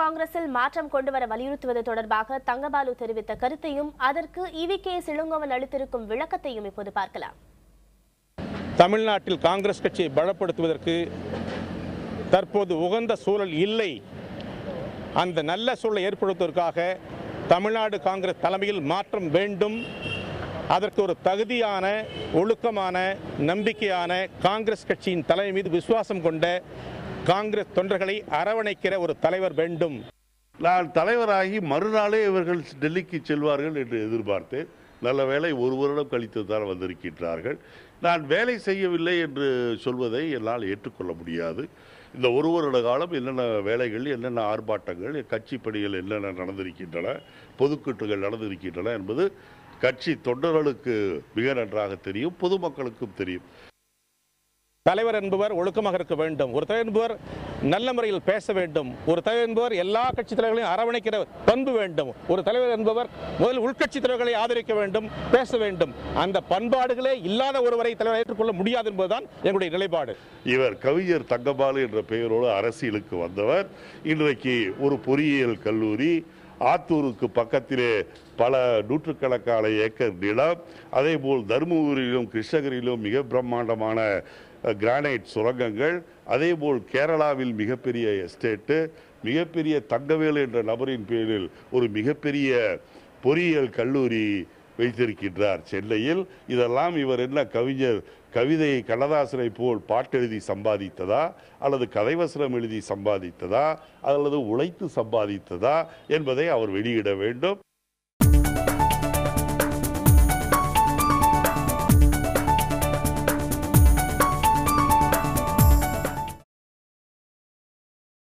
காங்கிரஸில் மாற்றம் கொண்டுவர வலியுறுத்துவது தொடர்பாக தங்கபாலு தெரிவித்த கருத்தையும் அதற்கு இவி கே சிலுங்கோவன் அளித்திருக்கும் விளக்கத்தையும் இப்போது பார்க்கலாம். தமிழ்நாட்டில் காங்கிரஸ் கட்சியை பலப்படுத்துவதற்கு தற்போது உகந்த சூழல் இல்லை. அந்த நல்ல சூழலை ஏற்படுத்துவதற்காக தமிழ்நாடு காங்கிரஸ் தலைமையில் மாற்றம் வேண்டும். அதற்கு ஒரு தகுதியான ஒழுக்கமான நம்பிக்கையான காங்கிரஸ் கட்சியின் தலைமை மீது விசுவாசம் கொண்ட காங்கிரஸ் தொண்டர்களை அரவணைக்கிற ஒரு தலைவர் வேண்டும். நான் தலைவராகி மறுநாளே இவர்கள் டெல்லிக்கு செல்வார்கள் என்று எதிர்பார்த்தேன். நல்ல வேளை ஒரு வருடம் கழித்து தான் வந்திருக்கின்றார்கள். நான் வேலை செய்யவில்லை என்று சொல்வதை என்னால் ஏற்றுக்கொள்ள முடியாது. இந்த ஒரு வருட காலம் என்னென்ன வேலைகள் என்னென்ன ஆர்ப்பாட்டங்கள் கட்சி பணிகள் என்னென்ன நடந்திருக்கின்றன பொதுக்கூட்டங்கள் நடந்திருக்கின்றன என்பது கட்சி தொண்டர்களுக்கு மிக நன்றாக தெரியும் பொதுமக்களுக்கும் தெரியும். தலைவர் என்பவர் ஒழுக்கமாக இருக்க வேண்டும். ஒரு தலைவர் என்பவர் நல்ல முறையில் பேச வேண்டும். ஒரு தலைவர் என்பவர் எல்லா கட்சி தலைவர்களையும் அரவணைக்கிற பண்பு வேண்டும். ஒரு தலைவர் என்பவர் முதல் உள்கட்சி தலைவர்களை ஆதரிக்க வேண்டும் பேச வேண்டும். அந்த பண்பாடுகளே இல்லாத ஒருவரை தலைவர் ஏற்றுக்கொள்ள முடியாது என்பதுதான் எங்களுடைய நிலைப்பாடு. இவர் கவிஞர் தங்கபாலு என்ற பெயரோடு அரசியலுக்கு வந்தவர். இன்றைக்கு ஒரு பொறியியல் கல்லூரி ஆத்தூருக்கு பக்கத்திலே பல நூற்றுக்கணக்கான ஏக்கர் நிலம் அதேபோல் தருமபுரியிலும் கிருஷ்ணகிரியிலும் மிக பிரம்மாண்டமான கிரானைட் சுரங்கங்கள் அதேபோல் கேரளாவில் மிகப்பெரிய எஸ்டேட்டு மிகப்பெரிய தங்கவேலு என்ற நபரின் பேரில் ஒரு மிகப்பெரிய பொறியியல் கல்லூரி வைத்திருக்கின்றார். சென்னையில் இதெல்லாம் இவர் என்ன கவிஞர் கவிதையை கண்ணதாசனை போல் பாட்டெழுதி சம்பாதித்ததா? அல்லது கதைவசனம் எழுதி சம்பாதித்ததா? அல்லது உழைத்து சம்பாதித்ததா? என்பதை அவர் வெளியிட வேண்டும்.